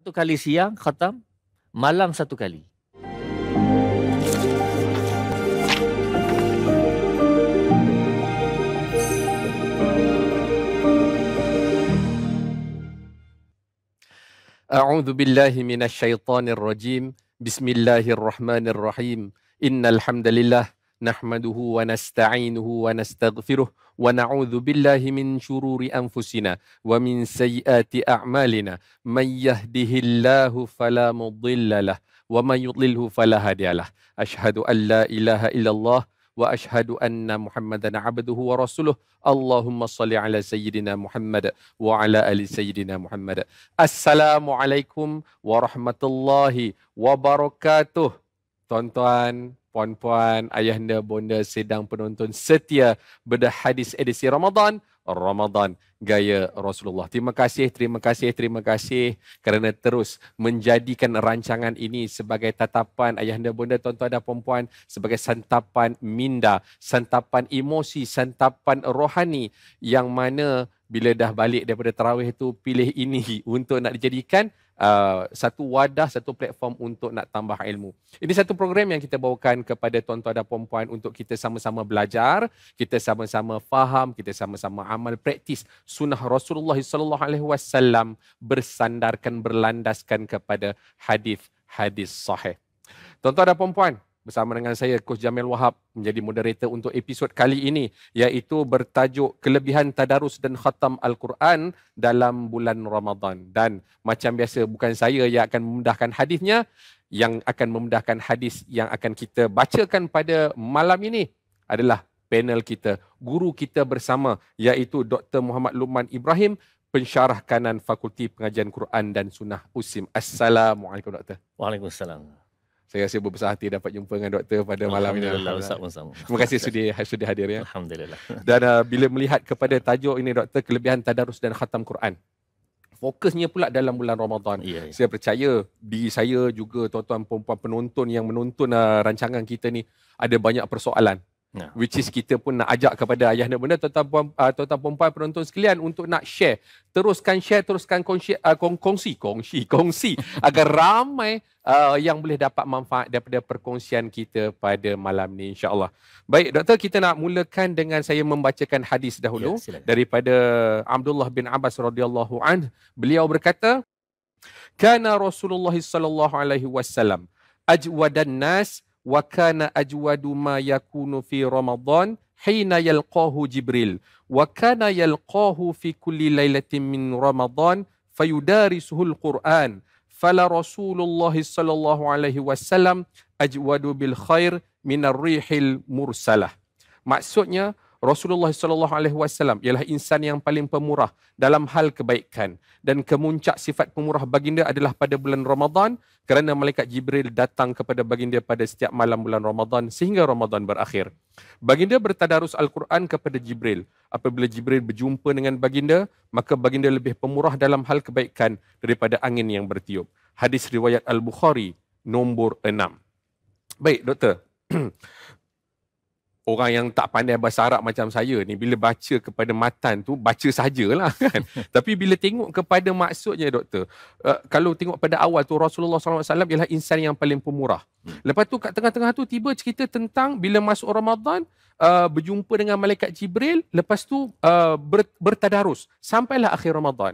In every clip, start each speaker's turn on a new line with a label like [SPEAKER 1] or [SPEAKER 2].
[SPEAKER 1] Satu kali siang khatam, malam satu kali.
[SPEAKER 2] أعوذ بالله من الشيطان الرجيم بسم الله الرحمن الرحيم إن الحمد لله نحمده ونستعينه ونستغفره ونعوذ بالله من شرور أنفسنا ومن سيئات أعمالنا. من يهده الله فلا مضل له ومن يضلله فلا هادي له. أشهد أن لا إله إلا الله وأشهد أن محمدا عبده ورسوله. اللهم صل على سيدنا محمد وعلى آل سيدنا محمد. السلام عليكم ورحمة الله وبركاته. tuan-tuan puan-puan, ayahanda, bonda sedang penonton setia bedah hadis edisi Ramadan. Ramadan gaya Rasulullah. Terima kasih, terima kasih, terima kasih kerana terus menjadikan rancangan ini sebagai tatapan ayahanda, bonda, tuan-tuan dan puan-puan sebagai santapan minda, santapan emosi, santapan rohani yang mana bila dah balik daripada tarawih tu pilih ini untuk nak dijadikan uh, satu wadah, satu platform untuk nak tambah ilmu. Ini satu program yang kita bawakan kepada tuan-tuan dan puan-puan untuk kita sama-sama belajar, kita sama-sama faham, kita sama-sama amal praktis sunnah Rasulullah sallallahu alaihi wasallam bersandarkan berlandaskan kepada hadis-hadis sahih. Tuan-tuan dan puan-puan, bersama dengan saya Coach Jamil Wahab menjadi moderator untuk episod kali ini iaitu bertajuk kelebihan tadarus dan khatam al-Quran dalam bulan Ramadan dan macam biasa bukan saya yang akan memudahkan hadisnya yang akan memudahkan hadis yang akan kita bacakan pada malam ini adalah panel kita guru kita bersama iaitu Dr Muhammad Luman Ibrahim pensyarah kanan Fakulti Pengajian Quran dan Sunnah USIM. Assalamualaikum doktor.
[SPEAKER 1] Waalaikumsalam.
[SPEAKER 2] Saya rasa berbesar hati dapat jumpa dengan doktor pada malam ini.
[SPEAKER 1] Alhamdulillah, Ustaz sama
[SPEAKER 2] Terima kasih sudi sudi hadir ya.
[SPEAKER 1] Alhamdulillah.
[SPEAKER 2] Dan uh, bila melihat kepada tajuk ini doktor kelebihan tadarus dan khatam Quran. Fokusnya pula dalam bulan Ramadan.
[SPEAKER 1] Ya, ya.
[SPEAKER 2] Saya percaya diri saya juga tuan-tuan perempuan penonton yang menonton uh, rancangan kita ni ada banyak persoalan.
[SPEAKER 1] Ya.
[SPEAKER 2] Which is kita pun nak ajak kepada ayah dan bunda tuan-tuan puan- uh, tuan-tuan perempuan penonton sekalian untuk nak share. Teruskan share, teruskan kongsi, uh, kong, kongsi, kongsi, kongsi agar ramai uh, yang boleh dapat manfaat daripada perkongsian kita pada malam ni insya-Allah. Baik doktor kita nak mulakan dengan saya membacakan hadis dahulu
[SPEAKER 1] Ya, silakan.
[SPEAKER 2] daripada Abdullah bin Abbas radhiyallahu anh beliau berkata kana Rasulullah sallallahu alaihi wasallam ajwadan nas wa kana ajwadu ma yakunu fi Ramadan hina yalqahu Jibril. Wa kana yalqahu fi kulli lailatin min Ramadan fayudarisuhu al-Quran. Fala Rasulullah sallallahu alaihi wasallam ajwadu bil khair min ar-rihil mursalah. Maksudnya Rasulullah sallallahu alaihi wasallam ialah insan yang paling pemurah dalam hal kebaikan dan kemuncak sifat pemurah baginda adalah pada bulan Ramadan kerana malaikat Jibril datang kepada baginda pada setiap malam bulan Ramadan sehingga Ramadan berakhir. Baginda bertadarus Al-Quran kepada Jibril. Apabila Jibril berjumpa dengan baginda, maka baginda lebih pemurah dalam hal kebaikan daripada angin yang bertiup. Hadis riwayat Al-Bukhari nombor 6. Baik, doktor. orang yang tak pandai bahasa Arab macam saya ni bila baca kepada matan tu baca sajalah kan? Tapi bila tengok kepada maksudnya doktor uh, kalau tengok pada awal tu Rasulullah SAW ialah insan yang paling pemurah. Lepas tu kat tengah-tengah tu tiba cerita tentang bila masuk Ramadan uh, berjumpa dengan malaikat Jibril lepas tu uh, ber, bertadarus. Sampailah akhir Ramadan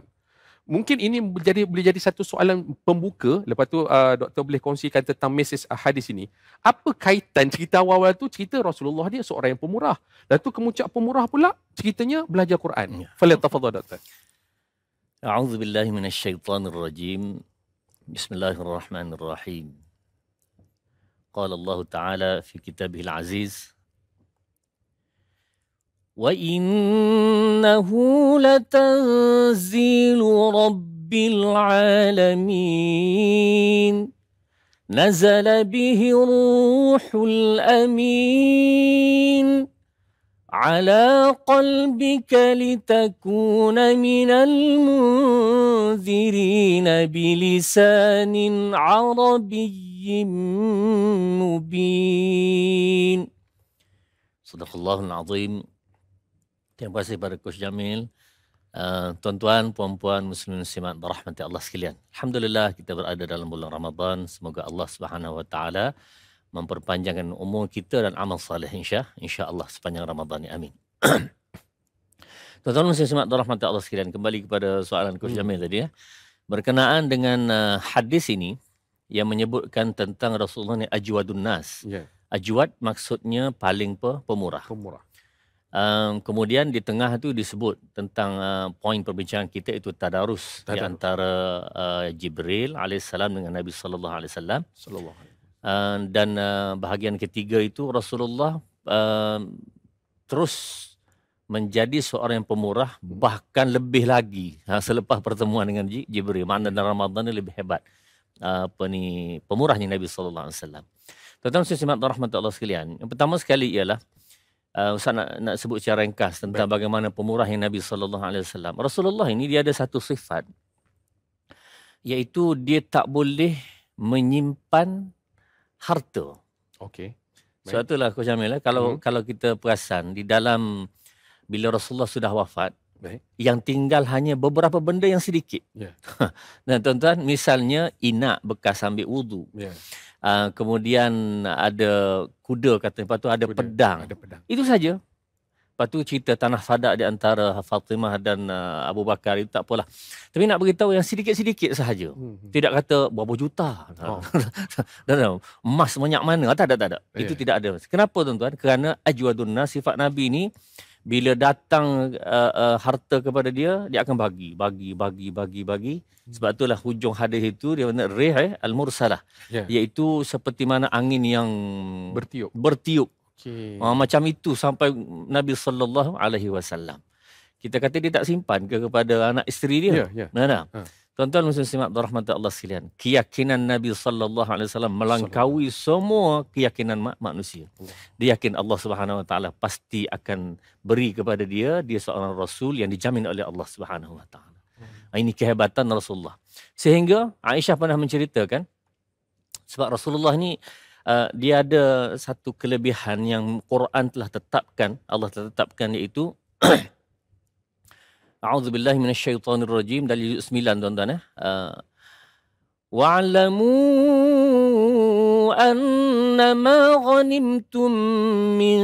[SPEAKER 2] mungkin ini jadi boleh jadi satu soalan pembuka. Lepas tu uh, doktor boleh kongsikan tentang mesej uh, hadis ini. Apa kaitan cerita awal-awal tu cerita Rasulullah dia seorang yang pemurah. Dan tu kemuncak pemurah pula ceritanya belajar Quran.
[SPEAKER 1] Ya.
[SPEAKER 2] fala tafadhal doktor.
[SPEAKER 1] A'udzu billahi minasyaitonir rajim bismillahirrahmanirrahim. Qala Allah taala fi kitabihil aziz. وإنه لتنزيل رب العالمين نزل به الروح الأمين على قلبك لتكون من المنذرين بلسان عربي مبين. صدق الله العظيم. Terima kasih pada Coach Jamil Uh, tuan-tuan, puan-puan, muslimin muslimat berahmati Allah sekalian. Alhamdulillah kita berada dalam bulan Ramadan. Semoga Allah Subhanahu wa taala memperpanjangkan umur kita dan amal saleh insya insya Allah sepanjang Ramadan ini. Amin. Tuan-tuan muslimin muslimat berahmati Allah sekalian. Kembali kepada soalan Coach hmm. Jamil tadi ya. Berkenaan dengan uh, hadis ini yang menyebutkan tentang Rasulullah ni ajwadun nas. Yeah. Ajwad maksudnya paling pe, pemurah.
[SPEAKER 2] Pemurah.
[SPEAKER 1] Um, kemudian di tengah tu disebut tentang uh, poin perbincangan kita itu tadarus, tadarus. di antara uh, Jibril alaihissalam dengan Nabi sallallahu alaihi wasallam. Uh, dan uh, bahagian ketiga itu Rasulullah uh, terus menjadi seorang yang pemurah bahkan lebih lagi ha, selepas pertemuan dengan Jibril. Mana dalam Ramadan ini lebih hebat. Uh, apa ni pemurahnya Nabi sallallahu alaihi wasallam. Tuan-tuan dan rahmatullah sekalian. Yang pertama sekali ialah uh, Ustaz nak, nak sebut secara ringkas tentang Baik. bagaimana pemurah yang Nabi sallallahu alaihi wasallam. Rasulullah ini dia ada satu sifat iaitu dia tak boleh menyimpan harta.
[SPEAKER 2] Okey.
[SPEAKER 1] Sebab itulah Coach Jamil eh, kalau hmm. kalau kita perasan di dalam bila Rasulullah sudah wafat Baik. yang tinggal hanya beberapa benda yang sedikit. Yeah. Dan tuan-tuan misalnya inak bekas ambil wudu. Yeah. Uh, kemudian ada kuda kata lepas tu ada kuda, pedang. Ada pedang. Itu saja. Lepas tu cerita tanah sadak di antara Fatimah dan uh, Abu Bakar itu tak apalah. Tapi nak beritahu yang sedikit-sedikit sahaja. Hmm. Tidak kata berapa juta. Oh. dan emas banyak mana. Tak ada, tak ada. Yeah. Itu tidak ada. Kenapa tuan-tuan? Kerana ajwadun sifat Nabi ni bila datang uh, uh, harta kepada dia dia akan bagi bagi bagi bagi bagi sebab itulah hujung hadis itu dia kata rih eh, al mursalah yeah. iaitu seperti mana angin yang
[SPEAKER 2] bertiup
[SPEAKER 1] bertiup okay. uh, macam itu sampai Nabi sallallahu alaihi wasallam kita kata dia tak simpan ke kepada anak isteri dia yeah, yeah. nah, nah. Uh. Tuan-tuan muslim rahmat Allah sekalian, keyakinan Nabi sallallahu alaihi wasallam melangkaui semua keyakinan manusia. Dia yakin Allah Subhanahu wa taala pasti akan beri kepada dia dia seorang rasul yang dijamin oleh Allah Subhanahu wa taala. Hmm. Ini kehebatan Rasulullah. Sehingga Aisyah pernah menceritakan sebab Rasulullah ni uh, dia ada satu kelebihan yang Quran telah tetapkan, Allah telah tetapkan iaitu A'udzu billahi minasyaitonir rajim dari 9 tuan-tuan eh. Uh, Wa'lamu annama ghanimtum min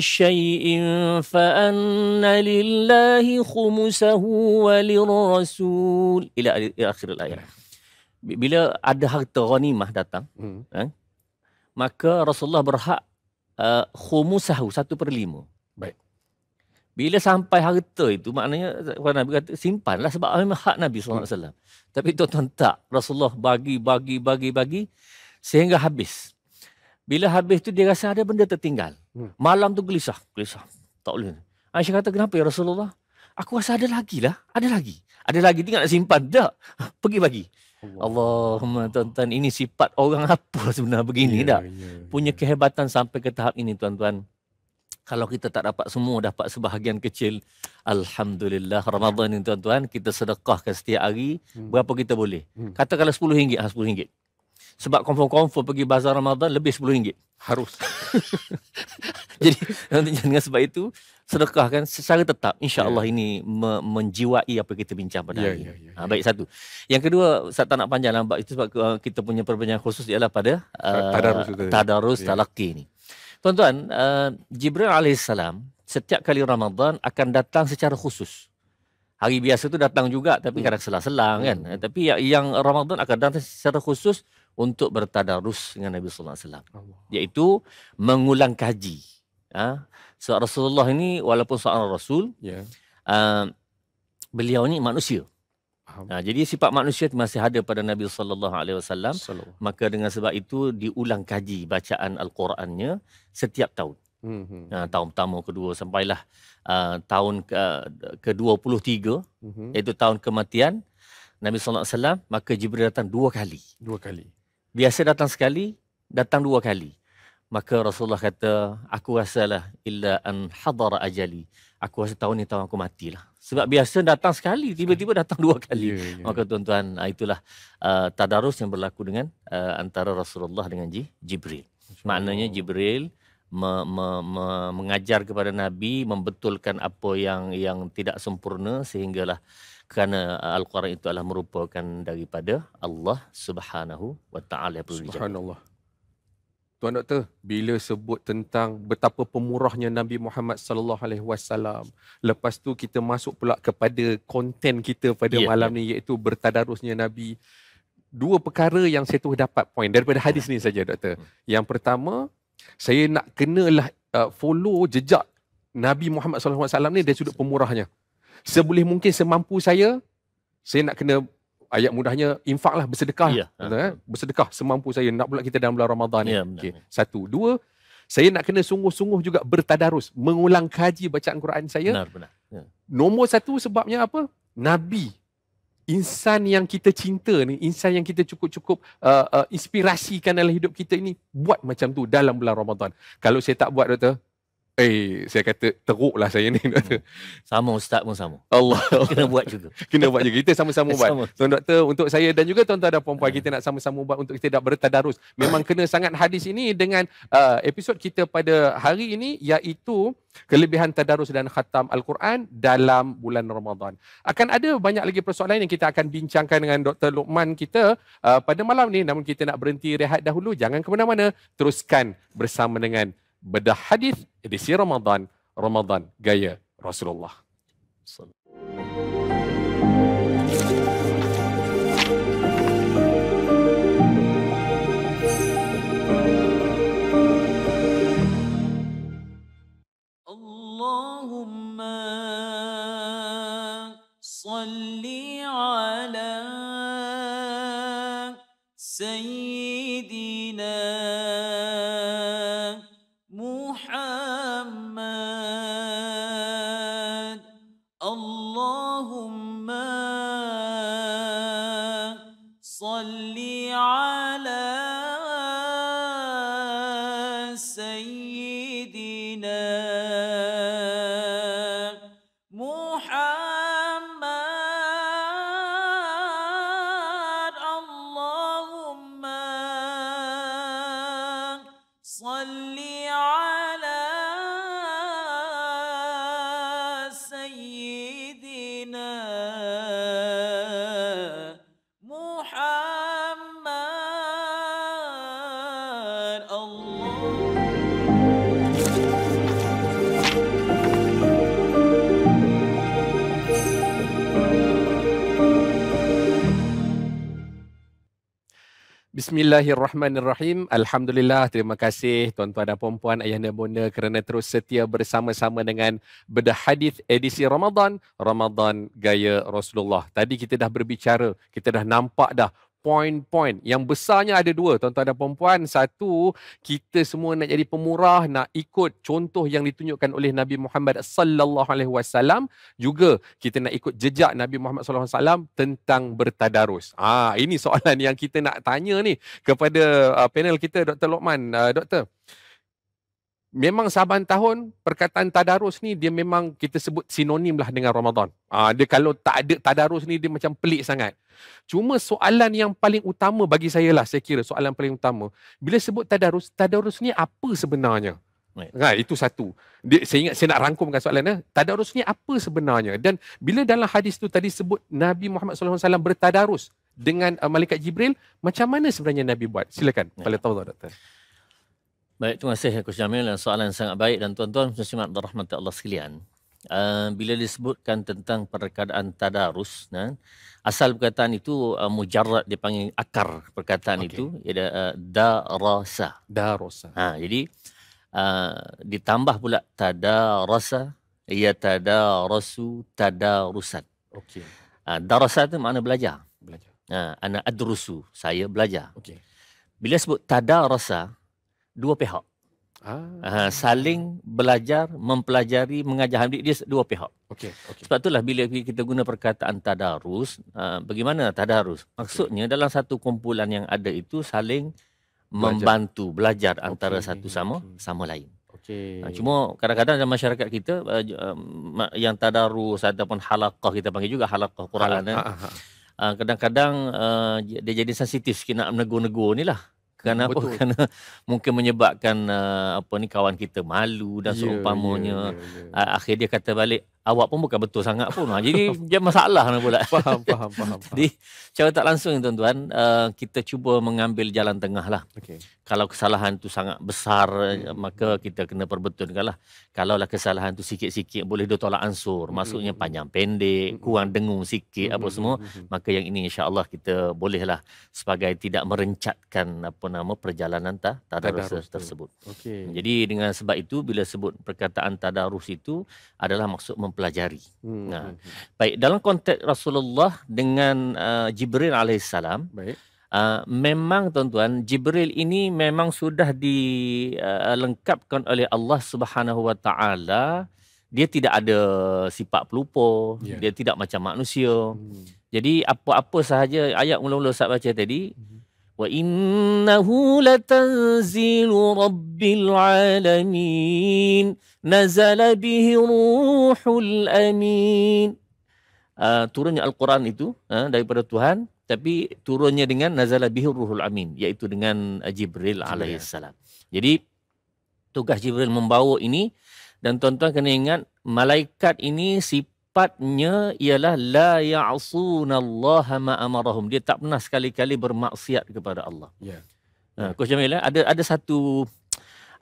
[SPEAKER 1] syai'in fa anna lillahi khumusahu wa lirrasul ila akhir ayat. Bila ada harta ghanimah datang, hmm. eh, maka Rasulullah berhak uh, khumusahu satu per lima.
[SPEAKER 2] Baik.
[SPEAKER 1] Bila sampai harta itu maknanya Nabi kata simpanlah sebab memang hak Nabi SAW. Hmm. Tapi tuan-tuan tak. Rasulullah bagi, bagi, bagi, bagi sehingga habis. Bila habis tu dia rasa ada benda tertinggal. Hmm. Malam tu gelisah. Gelisah. Tak boleh. Aisyah kata kenapa ya Rasulullah? Aku rasa ada lagi lah. Ada lagi. Ada lagi tinggal nak simpan. Tak. Pergi bagi. Allah. Allahumma tuan-tuan ini sifat orang apa sebenarnya begini yeah, tak? Yeah, yeah. Punya kehebatan sampai ke tahap ini tuan-tuan kalau kita tak dapat semua dapat sebahagian kecil. Alhamdulillah Ramadan ini tuan-tuan kita sedekahkan setiap hari. Hmm. berapa kita boleh? Hmm. katakanlah 10 ringgit ah 10 ringgit. Sebab confirm-confirm pergi bazar Ramadan lebih 10 ringgit.
[SPEAKER 2] Harus.
[SPEAKER 1] Jadi dengan sebab itu sedekahkan secara tetap. insya-Allah yeah. ini me- menjiwai apa kita bincang pada yeah, hari yeah, yeah, ha, baik satu. Yang kedua saya tak nak panjang lambat itu sebab uh, kita punya perbincangan khusus ialah pada uh, tadarus tadarus yeah. talaqi ni Tuan-tuan, uh, Jibril alaihissalam setiap kali Ramadan akan datang secara khusus. Hari biasa tu datang juga tapi hmm. kadang selang-selang kan. Hmm. Tapi yang, yang Ramadan akan datang secara khusus untuk bertadarus dengan Nabi sallallahu alaihi wasallam. Iaitu mengulang kaji. Ha? So, Rasulullah ini walaupun seorang rasul, yeah. uh, beliau ni manusia. Ha, jadi sifat manusia masih ada pada Nabi sallallahu alaihi wasallam. Maka dengan sebab itu diulang kaji bacaan al-Qurannya setiap tahun. Hmm. Ha, tahun pertama, kedua sampailah uh, tahun ke ke-23 hmm. iaitu tahun kematian Nabi sallallahu alaihi wasallam maka Jibril datang dua kali.
[SPEAKER 2] Dua kali.
[SPEAKER 1] Biasa datang sekali, datang dua kali. Maka Rasulullah kata, aku rasalah illa an hadara ajali. Aku rasa tahun ni tahun aku matilah. Sebab biasa datang sekali, tiba-tiba datang dua kali. Yeah, yeah. Maka tuan-tuan, ah, itulah uh, tadarus yang berlaku dengan uh, antara Rasulullah dengan Jibril. Maknanya Jibril me, me, me, mengajar kepada Nabi membetulkan apa yang yang tidak sempurna sehinggalah kerana Al-Quran itu adalah merupakan daripada Allah Subhanahu wa taala
[SPEAKER 2] Subhanallah. Tuan Doktor, bila sebut tentang betapa pemurahnya Nabi Muhammad sallallahu alaihi wasallam, lepas tu kita masuk pula kepada konten kita pada yeah, malam yeah. ni iaitu bertadarusnya Nabi. Dua perkara yang saya tu dapat poin daripada hadis ni saja Doktor. Hmm. Yang pertama, saya nak kenalah uh, follow jejak Nabi Muhammad sallallahu alaihi wasallam ni dari sudut pemurahnya. Seboleh mungkin semampu saya, saya nak kena ayat mudahnya infak lah bersedekah ya. Betul, eh? bersedekah semampu saya nak pula kita dalam bulan Ramadan ni ya, okay. satu dua saya nak kena sungguh-sungguh juga bertadarus mengulang kaji bacaan Quran saya benar benar ya. nombor satu sebabnya apa nabi insan yang kita cinta ni insan yang kita cukup-cukup uh, uh, inspirasikan dalam hidup kita ini buat macam tu dalam bulan Ramadan kalau saya tak buat doktor Eh, saya kata teruk lah saya ni. Hmm.
[SPEAKER 1] Sama Ustaz pun sama.
[SPEAKER 2] Allah.
[SPEAKER 1] Kena buat juga.
[SPEAKER 2] Kena buat juga. Kita sama-sama buat. Sama. Tuan Doktor, untuk saya dan juga tuan-tuan dan perempuan, hmm. kita nak sama-sama buat untuk kita tak bertadarus. Memang kena sangat hadis ini dengan uh, episod kita pada hari ini, iaitu kelebihan tadarus dan khatam Al-Quran dalam bulan Ramadan. Akan ada banyak lagi persoalan yang kita akan bincangkan dengan Dr. Luqman kita uh, pada malam ni. Namun kita nak berhenti rehat dahulu. Jangan ke mana-mana. Teruskan bersama dengan bedah hadis edisi Ramadan, Ramadan gaya Rasulullah. Allahumma salli ala Bismillahirrahmanirrahim. Alhamdulillah. Terima kasih tuan-tuan dan puan-puan, ayah dan bunda kerana terus setia bersama-sama dengan bedah hadis edisi Ramadan, Ramadan gaya Rasulullah. Tadi kita dah berbicara, kita dah nampak dah poin-poin yang besarnya ada dua tuan-tuan dan puan-puan. Satu kita semua nak jadi pemurah nak ikut contoh yang ditunjukkan oleh Nabi Muhammad sallallahu alaihi wasallam. Juga kita nak ikut jejak Nabi Muhammad sallallahu alaihi wasallam tentang bertadarus. Ah ini soalan yang kita nak tanya ni kepada uh, panel kita Dr Lokman. Uh, doktor memang saban tahun perkataan tadarus ni dia memang kita sebut sinonim lah dengan Ramadan. Ah dia kalau tak ada tadarus ni dia macam pelik sangat. Cuma soalan yang paling utama bagi saya lah saya kira soalan paling utama. Bila sebut tadarus, tadarus ni apa sebenarnya? Ha, itu satu. Dia, saya ingat saya nak rangkumkan soalannya. Tadarus ni apa sebenarnya? Dan bila dalam hadis tu tadi sebut Nabi Muhammad SAW bertadarus dengan uh, malaikat Jibril, macam mana sebenarnya Nabi buat? Silakan. Pada tahu doktor.
[SPEAKER 1] Baik, terima kasih Coach Jamil. Soalan yang sangat baik dan tuan-tuan, muslimat dan rahmat Allah sekalian. Uh, bila disebutkan tentang perkataan tadarus, nah, asal perkataan itu uh, mujarrad dipanggil akar perkataan okay. itu ialah uh, darasa.
[SPEAKER 2] Darasa.
[SPEAKER 1] Ha, jadi uh, ditambah pula tadarasa, ia tadarasu tadarusan. Okey. Uh, darasa itu makna belajar. Belajar. Ha, ana adrusu, saya belajar. Okey. Bila sebut tadarasa, dua pihak. Ah. Uh, saling belajar, mempelajari, mengajar dia, dia dua pihak. Okay, okay. Sebab itulah bila kita guna perkataan tadarus, uh, bagaimana tadarus? Maksudnya okay. dalam satu kumpulan yang ada itu saling belajar. membantu belajar antara okay. satu sama okay. sama lain. Okay. Uh, cuma kadang-kadang dalam masyarakat kita uh, yang tadarus ataupun halaqah kita panggil juga halaqah Quran. Halaq- uh, kadang-kadang uh, dia jadi sensitif sikit nak menegur-negur ni lah Kerana apa? Kerana mungkin menyebabkan uh, apa ni kawan kita malu dan yeah, seumpamanya. Yeah, yeah, yeah. Uh, akhir dia kata balik, awak pun bukan betul sangat pun. Ha, jadi dia masalah lah pula.
[SPEAKER 2] Faham, faham, faham.
[SPEAKER 1] jadi cara tak langsung tuan-tuan, uh, kita cuba mengambil jalan tengah lah. Okay. Kalau kesalahan tu sangat besar, hmm. maka kita kena perbetulkan lah. Kalau lah kesalahan tu sikit-sikit, boleh dia tolak ansur. Hmm. Maksudnya panjang pendek, hmm. kurang dengung sikit, hmm. apa semua. Hmm. Maka yang ini insya Allah kita bolehlah sebagai tidak merencatkan apa nama perjalanan ta, tadarus, tadarus tersebut. Okay. Jadi dengan sebab itu, bila sebut perkataan tadarus itu adalah maksud mempelajari. Hmm. Nah, hmm, hmm. baik dalam konteks Rasulullah dengan uh, Jibril alaihissalam. Baik. Uh, memang tuan-tuan Jibril ini memang sudah dilengkapkan uh, oleh Allah Subhanahu Wa Taala. Dia tidak ada sifat pelupa, yeah. dia tidak macam manusia. Hmm. Jadi apa-apa sahaja ayat mula-mula Ustaz baca tadi, hmm. Innahu latanzilu rabbil alamin nazala bihi ruhul amin. Uh, turunnya Al-Quran itu uh, daripada Tuhan tapi turunnya dengan nazala bihi ruhul amin iaitu dengan Jibril alaihissalam. Jadi tugas Jibril membawa ini dan tuan-tuan kena ingat malaikat ini sifat sifatnya ialah la ya'sunallaha ma amarahum. Dia tak pernah sekali-kali bermaksiat kepada Allah. Ya. Yeah. Ha, Coach Jamil, eh, ada ada satu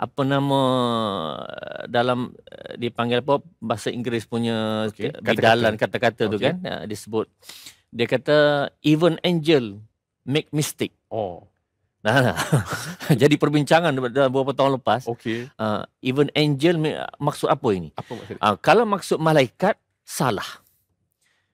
[SPEAKER 1] apa nama dalam eh, dipanggil apa bahasa Inggeris punya okay. bidalan kata-kata okay. tu kan uh, disebut dia kata even angel make mistake. Oh. Nah, nah. jadi perbincangan dalam beberapa tahun lepas. Okay. Uh, even angel maksud apa ini? Apa maksud? Uh, kalau maksud malaikat salah.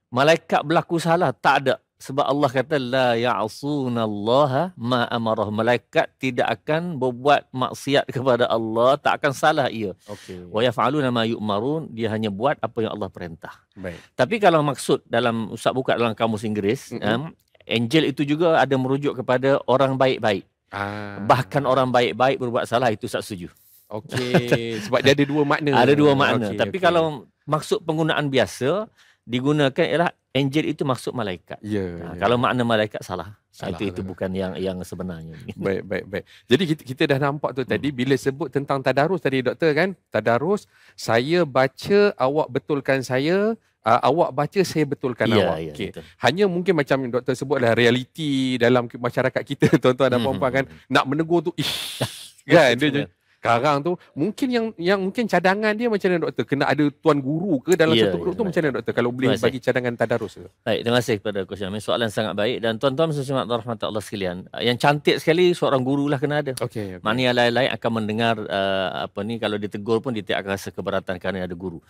[SPEAKER 1] Malaikat berlaku salah tak ada sebab Allah kata la ya'sunallaha ma amarah. Malaikat tidak akan berbuat maksiat kepada Allah, tak akan salah ia. Okey. Wa yaf'aluna ma yu'marun, dia hanya buat apa yang Allah perintah. Baik. Tapi kalau maksud dalam ustaz buka dalam kamus Inggeris, mm-hmm. um, angel itu juga ada merujuk kepada orang baik-baik. Ah. Bahkan orang baik-baik berbuat salah itu ustaz setuju.
[SPEAKER 2] Okey, sebab dia ada dua makna.
[SPEAKER 1] Ada dua makna. Okay, Tapi okay. kalau maksud penggunaan biasa digunakan ialah angel itu maksud malaikat. Ya. Yeah, nah, yeah. Kalau makna malaikat salah. salah itu itu bukan yang yang sebenarnya.
[SPEAKER 2] Baik baik baik. Jadi kita, kita dah nampak tu hmm. tadi bila sebut tentang tadarus tadi doktor kan? Tadarus saya baca awak betulkan saya Uh, awak baca saya betulkan yeah, awak. Yeah, okay. Hanya mungkin macam doktor sebutlah realiti dalam masyarakat kita tuan-tuan dan hmm, puan-puan kan hmm, nak menegur tu ish kan dia sekarang tu mungkin yang yang mungkin cadangan dia macam mana doktor? Kena ada tuan guru ke dalam ya, satu grup ya, tu baik. macam mana doktor? Kalau boleh bagi cadangan tadarus ke?
[SPEAKER 1] Baik terima kasih kepada coach Amin soalan sangat baik. Dan tuan-tuan semua rahmat Allah sekalian. Yang cantik sekali seorang guru lah kena ada. Okey okay. mana lain-lain akan mendengar uh, apa ni kalau ditegur pun dia tidak akan rasa keberatan kerana ada guru.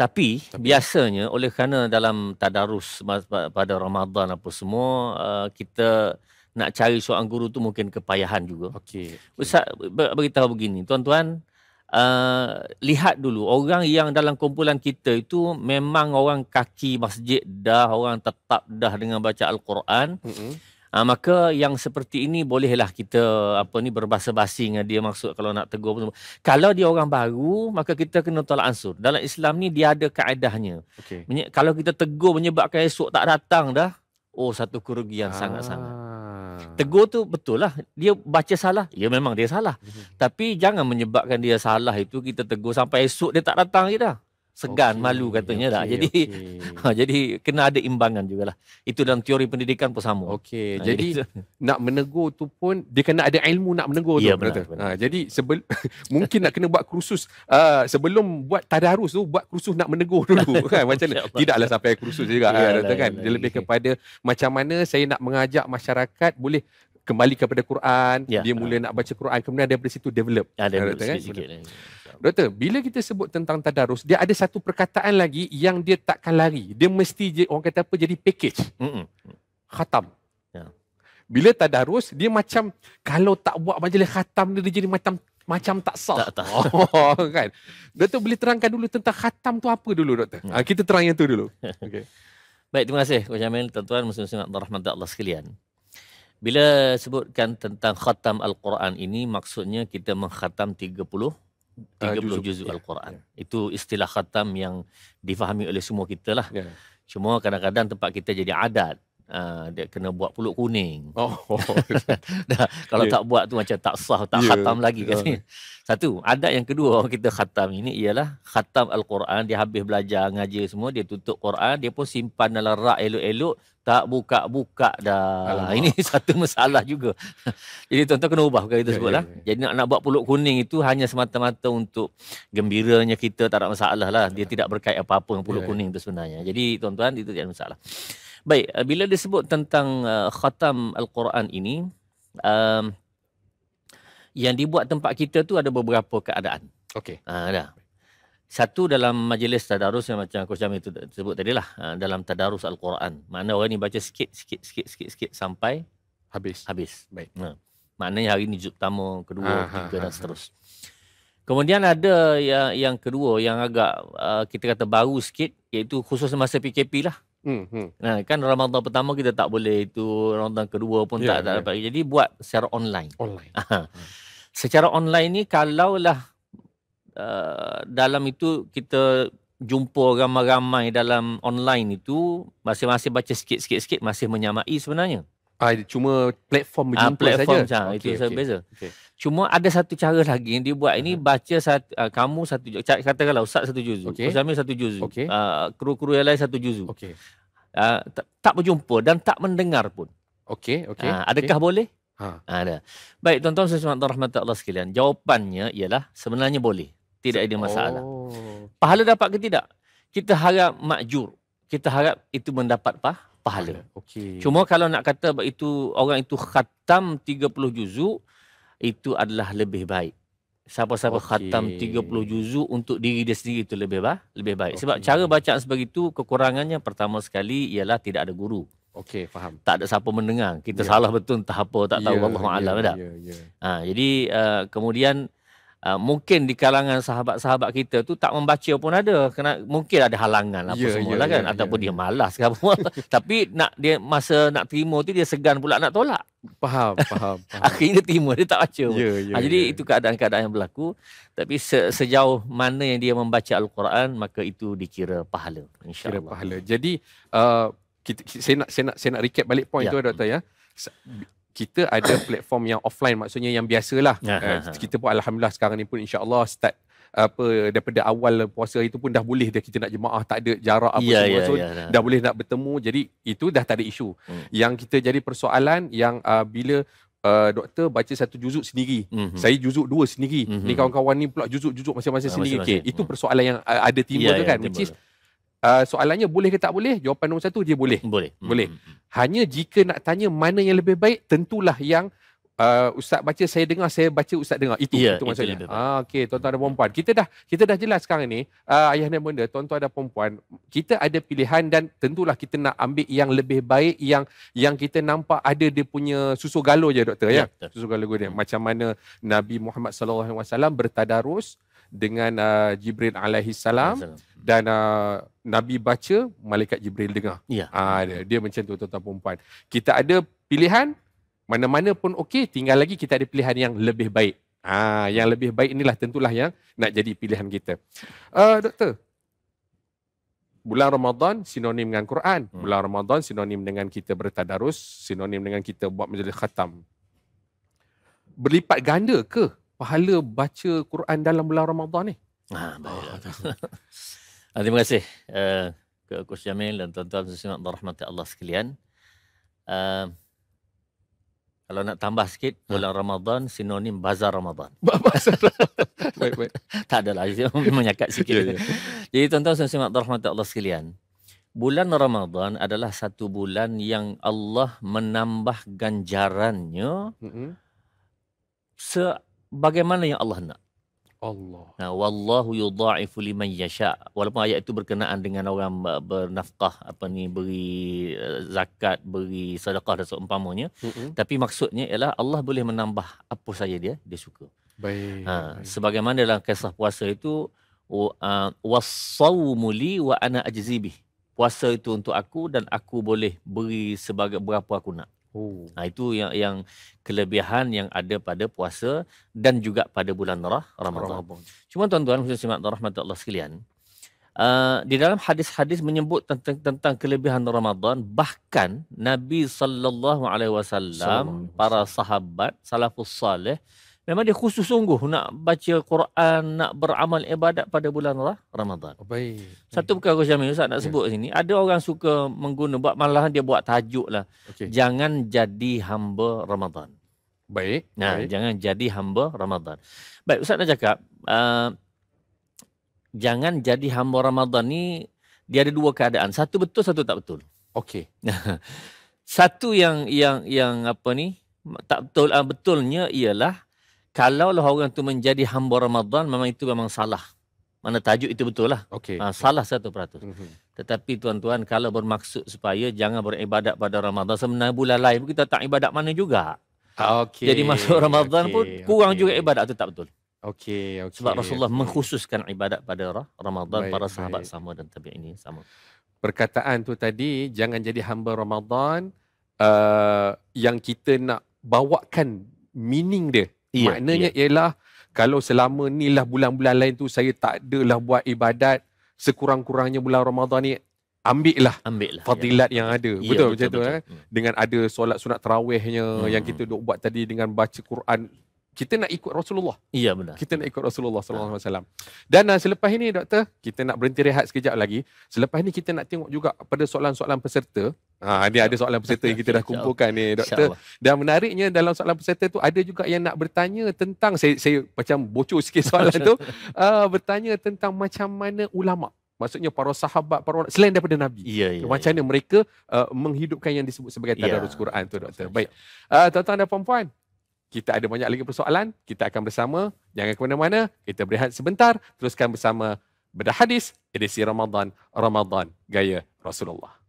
[SPEAKER 1] Tapi, Tapi biasanya oleh kerana dalam tadarus pada Ramadan apa semua uh, kita nak cari seorang guru tu mungkin kepayahan juga. Okey. Ustaz beritahu begini, tuan-tuan, uh, lihat dulu orang yang dalam kumpulan kita itu memang orang kaki masjid dah, orang tetap dah dengan baca al-Quran. Mm-hmm. Uh, maka yang seperti ini bolehlah kita apa ni berbahasa basi dengan dia maksud kalau nak tegur pun. Kalau dia orang baru maka kita kena tolak ansur. Dalam Islam ni dia ada kaedahnya. Okay. Kalau kita tegur menyebabkan esok tak datang dah, oh satu kerugian ah. sangat-sangat. Tegur tu betul lah. Dia baca salah. Ya memang dia salah. Hmm. Tapi jangan menyebabkan dia salah itu kita tegur sampai esok dia tak datang lagi dah segan okay, malu katanya okay, dah. Jadi okay. ha, jadi kena ada imbangan jugalah. Itu dalam teori pendidikan pun sama.
[SPEAKER 2] Okey. Ha, jadi, jadi nak menegur tu pun dia kena ada ilmu nak menegur ya, tu benar, benar. Ha, jadi sebel, mungkin nak kena buat kursus uh, sebelum buat tadarus tu buat kursus nak menegur dulu kan macam mana? Tidaklah sampai kursus juga ya, ha, kan. Dia lebih kepada macam mana saya nak mengajak masyarakat boleh kembali kepada Quran, ya, dia mula ha. nak baca Quran kemudian daripada situ develop. Ya, develop kan? sikit-sikit. Lah. Doktor, bila kita sebut tentang tadarus, dia ada satu perkataan lagi yang dia takkan lari. Dia mesti orang kata apa jadi package. Mm-mm. Khatam. Ya. Bila tadarus, dia macam kalau tak buat majlis khatam dia, dia jadi macam macam tak sah. Tak, tak. Oh, kan? Doktor boleh terangkan dulu tentang khatam tu apa dulu, doktor? Ya. Ha, kita terang yang tu dulu. Okay.
[SPEAKER 1] Baik, terima kasih Coach Jamil, tuan-tuan, muslim-muslim rahmat Allah sekalian. Bila sebutkan tentang khatam Al-Quran ini, maksudnya kita mengkhatam 30 30 uh, juzuk yeah. Al-Quran. Yeah. Itu istilah khatam yang difahami oleh semua kita lah. Yeah. Cuma kadang-kadang tempat kita jadi adat. Uh, dia kena buat puluk kuning.
[SPEAKER 2] Oh.
[SPEAKER 1] Dah, kalau
[SPEAKER 2] Yeah.
[SPEAKER 1] tak buat tu macam tak sah, tak
[SPEAKER 2] Yeah.
[SPEAKER 1] khatam lagi
[SPEAKER 2] Ah.
[SPEAKER 1] katanya. Satu, adat yang kedua orang kita khatam ini ialah khatam Al-Quran, dia habis belajar ngaji semua, dia tutup Quran, dia pun simpan dalam rak elok-elok, tak buka-buka dah.
[SPEAKER 2] Alamak.
[SPEAKER 1] Ini satu masalah juga. Jadi tuan-tuan kena ubah perkara
[SPEAKER 2] Ya,
[SPEAKER 1] tersebut
[SPEAKER 2] ya,
[SPEAKER 1] lah.
[SPEAKER 2] ya.
[SPEAKER 1] Jadi nak, nak buat puluk kuning itu hanya semata-mata untuk gembiranya kita, tak ada masalah lah. Dia tidak berkait apa-apa dengan puluk
[SPEAKER 2] Ya, ya.
[SPEAKER 1] kuning itu sebenarnya. Jadi tuan-tuan itu tidak ada masalah. Baik, uh, bila disebut tentang uh, khatam Al-Quran ini, um, yang dibuat tempat kita tu ada beberapa keadaan.
[SPEAKER 2] Okey.
[SPEAKER 1] Ha, ada. Satu dalam majlis tadarus yang macam Coach Jamil tu sebut tadi lah. Ha, dalam tadarus Al-Quran. Makna orang ni baca sikit, sikit, sikit, sikit, sikit sampai
[SPEAKER 2] Habis.
[SPEAKER 1] habis.
[SPEAKER 2] Baik.
[SPEAKER 1] Ha. Maknanya hari ni juz pertama, kedua,
[SPEAKER 2] Ha, ha,
[SPEAKER 1] tiga
[SPEAKER 2] ha,
[SPEAKER 1] dan
[SPEAKER 2] ha.
[SPEAKER 1] seterus. Kemudian ada yang yang kedua yang agak uh, kita kata baru sikit iaitu khusus masa PKP lah.
[SPEAKER 2] Hmm, hmm.
[SPEAKER 1] Nah, kan Ramadan pertama kita tak boleh itu, Ramadan kedua pun
[SPEAKER 2] Ya,
[SPEAKER 1] tak, tak
[SPEAKER 2] ya.
[SPEAKER 1] dapat. Jadi buat secara online.
[SPEAKER 2] Online.
[SPEAKER 1] Secara online ni kalaulah uh, dalam itu kita jumpa ramai-ramai dalam online itu masing-masing baca sikit-sikit-sikit masih menyamai sebenarnya.
[SPEAKER 2] Ah, cuma platform
[SPEAKER 1] Ah,
[SPEAKER 2] berjumpa
[SPEAKER 1] platform
[SPEAKER 2] saja.
[SPEAKER 1] macam itu okay, beza.
[SPEAKER 2] Okey.
[SPEAKER 1] Cuma ada satu cara lagi yang dia buat ini baca satu, uh, kamu satu ju- ca- katakanlah ustaz satu juzu, okay. Jamil satu juzu,
[SPEAKER 2] Okey.
[SPEAKER 1] uh, kru-kru yang lain satu juzu.
[SPEAKER 2] Okey.
[SPEAKER 1] Uh, tak, tak berjumpa dan tak mendengar pun.
[SPEAKER 2] Okey, okey.
[SPEAKER 1] Okay. adakah boleh?
[SPEAKER 2] Ha.
[SPEAKER 1] Ada. Baik tuan-tuan puan rahmat Allah sekalian. Jawapannya ialah sebenarnya boleh. Tidak ada masalah.
[SPEAKER 2] Oh.
[SPEAKER 1] Pahala dapat ke tidak? Kita harap makjur. Kita harap itu mendapat pah, pahala.
[SPEAKER 2] Okey.
[SPEAKER 1] Cuma kalau nak kata itu orang itu khatam 30 juzuk itu adalah lebih baik. Siapa-siapa
[SPEAKER 2] Okey.
[SPEAKER 1] khatam 30 juzuk untuk diri dia sendiri itu lebih baik, lebih baik. Sebab
[SPEAKER 2] Okey.
[SPEAKER 1] cara bacaan sebegitu kekurangannya pertama sekali ialah tidak ada guru.
[SPEAKER 2] Okey, faham.
[SPEAKER 1] Tak ada siapa mendengar. Kita
[SPEAKER 2] Ya.
[SPEAKER 1] salah betul entah apa tak tahu
[SPEAKER 2] Ya,
[SPEAKER 1] Allah alam
[SPEAKER 2] ya,
[SPEAKER 1] dah.
[SPEAKER 2] Ya, ya.
[SPEAKER 1] Ha, jadi uh, kemudian uh, mungkin di kalangan sahabat-sahabat kita tu tak membaca pun ada. Kena mungkin ada halangan apa
[SPEAKER 2] Ya,
[SPEAKER 1] semua
[SPEAKER 2] ya,
[SPEAKER 1] lah kan
[SPEAKER 2] ya,
[SPEAKER 1] ataupun
[SPEAKER 2] ya,
[SPEAKER 1] dia
[SPEAKER 2] ya.
[SPEAKER 1] malas ke apa. Tapi nak dia masa nak terima tu dia segan pula nak tolak.
[SPEAKER 2] Faham, faham, faham.
[SPEAKER 1] Akhirnya terima dia tak baca.
[SPEAKER 2] Ya, ya.
[SPEAKER 1] Ha, jadi
[SPEAKER 2] ya.
[SPEAKER 1] itu keadaan-keadaan yang berlaku. Tapi se- sejauh mana yang dia membaca Al-Quran maka itu dikira pahala
[SPEAKER 2] kira
[SPEAKER 1] insya-Allah.
[SPEAKER 2] pahala. Jadi uh, kita, saya nak saya nak saya nak recap balik point
[SPEAKER 1] Ya.
[SPEAKER 2] tu doktor ya. Kita ada platform yang offline maksudnya yang biasalah. Uh, kita pun alhamdulillah sekarang ni pun insya-Allah start apa daripada awal puasa itu pun dah boleh dah kita nak jemaah tak ada jarak apa
[SPEAKER 1] Ya,
[SPEAKER 2] semua
[SPEAKER 1] ya,
[SPEAKER 2] so
[SPEAKER 1] ya.
[SPEAKER 2] dah boleh nak bertemu jadi itu dah tak ada isu.
[SPEAKER 1] Hmm.
[SPEAKER 2] Yang kita jadi persoalan yang uh, bila uh, doktor baca satu juzuk sendiri
[SPEAKER 1] Mhm.
[SPEAKER 2] saya juzuk dua sendiri.
[SPEAKER 1] Mhm.
[SPEAKER 2] Ni kawan-kawan ni pula juzuk-juzuk masing-masing
[SPEAKER 1] Ah,
[SPEAKER 2] sendiri.
[SPEAKER 1] masing-masing.
[SPEAKER 2] Okay. Itu
[SPEAKER 1] Hmm.
[SPEAKER 2] persoalan yang uh, ada timbul
[SPEAKER 1] Ya,
[SPEAKER 2] tu kan.
[SPEAKER 1] timbul.
[SPEAKER 2] Which is uh, soalannya boleh ke tak boleh? Jawapan nombor satu dia boleh.
[SPEAKER 1] boleh.
[SPEAKER 2] boleh.
[SPEAKER 1] Mhm, mhm.
[SPEAKER 2] Hanya jika nak tanya mana yang lebih baik, tentulah yang uh, ustaz baca saya dengar, saya baca ustaz dengar. Itu
[SPEAKER 1] Ya,
[SPEAKER 2] itu
[SPEAKER 1] itu
[SPEAKER 2] maksudnya.
[SPEAKER 1] baik.
[SPEAKER 2] Ah okey, tuan-tuan dan puan-puan. Kita dah kita dah jelas sekarang ni, uh, ayah dan bunda, tuan-tuan dan puan-puan, kita ada pilihan dan tentulah kita nak ambil yang lebih baik yang yang kita nampak ada dia punya susu galo je doktor ya.
[SPEAKER 1] Ya, betul.
[SPEAKER 2] Susu galo dia.
[SPEAKER 1] Hmm.
[SPEAKER 2] Macam mana Nabi Muhammad sallallahu alaihi wasallam bertadarus dengan uh, Jibril alaihi salam dan uh, Nabi baca, malaikat Jibril dengar.
[SPEAKER 1] Ya.
[SPEAKER 2] Ah dia, dia macam tu tuan-tuan perempuan. Kita ada pilihan mana-mana pun okey, tinggal lagi kita ada pilihan yang lebih baik. Ah yang lebih baik inilah tentulah yang nak jadi pilihan kita. Uh, doktor. Bulan Ramadan sinonim dengan Quran.
[SPEAKER 1] Hmm.
[SPEAKER 2] Bulan Ramadan sinonim dengan kita bertadarus, sinonim dengan kita buat majlis khatam. Berlipat ganda ke pahala baca Quran dalam bulan Ramadan ni?
[SPEAKER 1] Ha, baik. Ah, terima kasih uh, ke Coach Jamil dan tuan-tuan sesimak dan rahmati Allah sekalian. Uh, kalau nak tambah sikit,
[SPEAKER 2] Ha.
[SPEAKER 1] bulan Ramadan sinonim bazar Ramadan.
[SPEAKER 2] Bahasa baik baik.
[SPEAKER 1] tak adalah, menyakat sikit.
[SPEAKER 2] Ya, ya.
[SPEAKER 1] Jadi tuan-tuan sesimak dan rahmati Allah sekalian. Bulan Ramadan adalah satu bulan yang Allah menambah ganjarannya
[SPEAKER 2] Mm-mm.
[SPEAKER 1] Sebagaimana yang Allah nak.
[SPEAKER 2] Allah.
[SPEAKER 1] Nah, wallahu yudha'ifu liman yasha. Walaupun ayat itu berkenaan dengan orang ber- bernafkah apa ni beri eh, zakat, beri sedekah dan seumpamanya,
[SPEAKER 2] Mm-mm.
[SPEAKER 1] tapi maksudnya ialah Allah boleh menambah apa saja dia dia suka.
[SPEAKER 2] Baik.
[SPEAKER 1] Ha,
[SPEAKER 2] baik.
[SPEAKER 1] sebagaimana dalam kisah puasa itu wa- uh, li wa ana ajzi bih. Puasa itu untuk aku dan aku boleh beri sebagai berapa aku nak.
[SPEAKER 2] Oh.
[SPEAKER 1] Ha, itu yang yang kelebihan yang ada pada puasa dan juga pada bulan Rah- Ramadan.
[SPEAKER 2] Ramadan.
[SPEAKER 1] Cuma tuan-tuan, khusus simak dan rahmat Allah sekalian, Uh, di dalam hadis-hadis menyebut tentang tentang kelebihan Ramadan bahkan Nabi sallallahu alaihi wasallam para sahabat salafus saleh memang dia khusus sungguh nak baca Quran nak beramal ibadat pada bulan Ramadan.
[SPEAKER 2] Oh, baik.
[SPEAKER 1] Satu perkara Syamil Ustaz nak yeah. sebut sini ada orang suka mengguna buat malahan dia buat tajuk lah. Okay. Jangan jadi hamba Ramadan.
[SPEAKER 2] Baik.
[SPEAKER 1] Nah,
[SPEAKER 2] baik.
[SPEAKER 1] jangan jadi hamba Ramadan. Baik Ustaz nak cakap uh, jangan jadi hamba Ramadan ni dia ada dua keadaan. Satu betul, satu tak betul.
[SPEAKER 2] Okey.
[SPEAKER 1] satu yang yang yang apa ni tak betul uh, betulnya ialah kalau lah orang tu menjadi hamba Ramadan memang itu memang salah. Mana tajuk itu betul lah.
[SPEAKER 2] Okay.
[SPEAKER 1] Uh, salah satu peratus. Mm-hmm. Tetapi tuan-tuan kalau bermaksud supaya jangan beribadat pada Ramadan sebenarnya bulan lain kita tak ibadat mana juga.
[SPEAKER 2] Okay.
[SPEAKER 1] Jadi masuk Ramadan okay. pun kurang okay. juga ibadat itu tak betul.
[SPEAKER 2] Okey, okey.
[SPEAKER 1] Sebab Rasulullah okay. mengkhususkan ibadat pada Ramadan baik, para sahabat baik. sama dan tabi ini sama.
[SPEAKER 2] Perkataan tu tadi jangan jadi hamba Ramadan uh, yang kita nak bawakan meaning dia. Iya, Maknanya iya. ialah kalau selama ni lah bulan-bulan lain tu saya tak adalah buat ibadat sekurang-kurangnya bulan Ramadan ni ambil lah
[SPEAKER 1] ambil lah
[SPEAKER 2] fadilat ya. yang ada betul, betul macam tu eh hmm. dengan ada solat sunat tarawihnya hmm. yang kita duk buat tadi dengan baca Quran kita nak ikut Rasulullah.
[SPEAKER 1] Iya benar.
[SPEAKER 2] Kita nak ikut Rasulullah sallallahu alaihi wasallam. Dan uh, selepas ini doktor, kita nak berhenti rehat sekejap lagi. Selepas ini kita nak tengok juga pada soalan-soalan peserta. Ha ni ada soalan peserta yang kita dah kumpulkan ni doktor. Dan menariknya dalam soalan peserta tu ada juga yang nak bertanya tentang saya saya macam bocor sikit soalan tu. Uh, bertanya tentang macam mana ulama Maksudnya para sahabat, para selain daripada Nabi.
[SPEAKER 1] Ya, ya,
[SPEAKER 2] macam mana mereka uh, menghidupkan yang disebut sebagai tadarus ya. Quran tu, doktor. Baik. Uh, tuan-tuan dan puan-puan, kita ada banyak lagi persoalan. Kita akan bersama. Jangan ke mana-mana. Kita berehat sebentar. Teruskan bersama Bedah Hadis edisi Ramadan. Ramadan Gaya Rasulullah.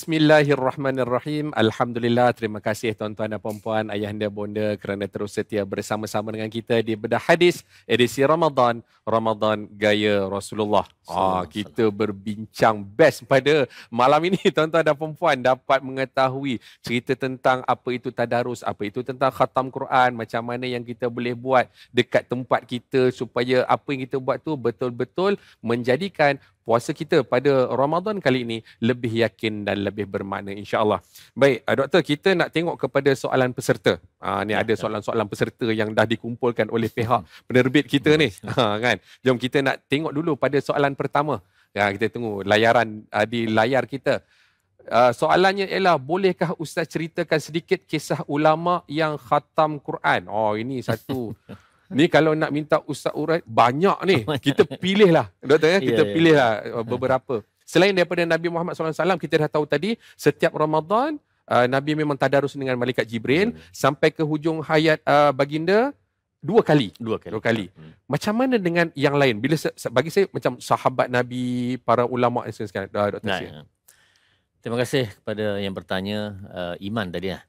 [SPEAKER 2] Bismillahirrahmanirrahim. Alhamdulillah. Terima kasih tuan-tuan dan puan-puan, ayahanda bonda kerana terus setia bersama-sama dengan kita di Bedah Hadis edisi Ramadan, Ramadan Gaya Rasulullah. Ah, kita berbincang best pada malam ini tuan-tuan dan puan-puan dapat mengetahui cerita tentang apa itu tadarus, apa itu tentang khatam Quran, macam mana yang kita boleh buat dekat tempat kita supaya apa yang kita buat tu betul-betul menjadikan puasa kita pada Ramadan kali ini lebih yakin dan lebih bermakna insya-Allah. Baik, uh, doktor kita nak tengok kepada soalan peserta. Ah uh, ni ya, ada ya. soalan-soalan peserta yang dah dikumpulkan oleh pihak penerbit kita ni. Ha kan. Jom kita nak tengok dulu pada soalan pertama. Ya kita tunggu layaran uh, di layar kita. Uh, soalannya ialah bolehkah ustaz ceritakan sedikit kisah ulama yang khatam Quran? Oh ini satu Ni kalau nak minta ustaz urai banyak ni. Kita pilih lah. Doktor ya, kita yeah, pilih lah uh, beberapa. Selain daripada Nabi Muhammad SAW, kita dah tahu tadi, setiap Ramadan, uh, Nabi memang tadarus dengan Malaikat Jibril. Hmm. Sampai ke hujung hayat uh, baginda, dua kali.
[SPEAKER 1] Dua kali.
[SPEAKER 2] Dua kali. Hmm. Macam mana dengan yang lain? Bila Bagi saya, macam sahabat Nabi, para ulama' dan sekarang. Uh, Dr. Nah, ya.
[SPEAKER 1] Terima kasih kepada yang bertanya uh, Iman tadi ya.